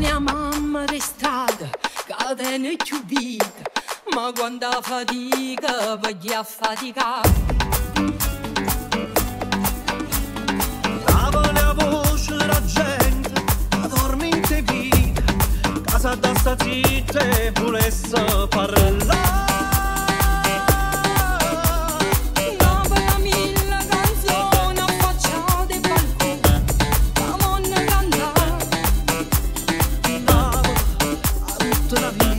mia mamma di strada, che te ne ma quando fatica, voglio affaticare. Casa da sta zitta e volesse parlare after I've